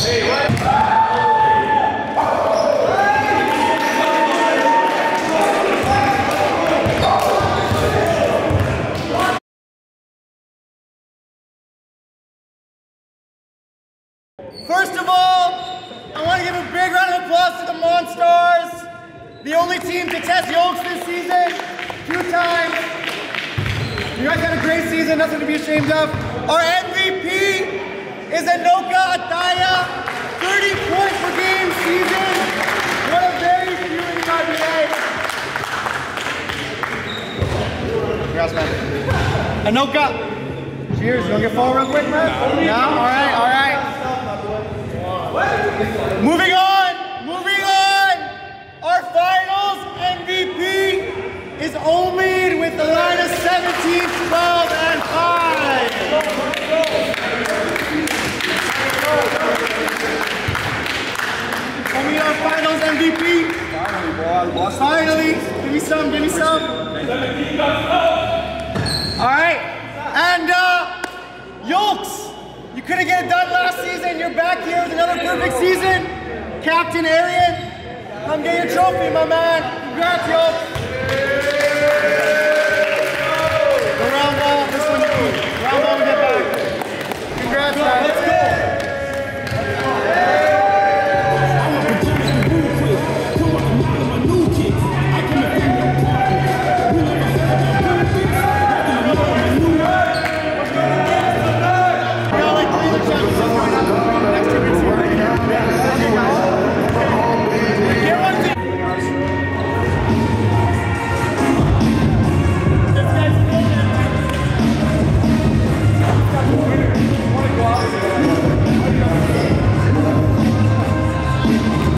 First of all, I want to give a big round of applause to the Monstars, the only team to test Yolks this season, two times. You guys had a great season, nothing to be ashamed of. Our MVP is Anoka Ataya, Anoka, cheers. You want to get forward real quick, man? No? All right, all right. Moving on, moving on. Our finals MVP is Omid with the line of 17, 12, and 5. Omid, our finals MVP. Finally, boy! Finally! give me some, give me some. All right, and uh, Yolks, you couldn't get it done last season. You're back here with another perfect season. Captain Arian, come get your trophy, my man. Congrats, Yolks. The Roundball, this one's one, Roundball, we get back. Congrats, guys. Let's go.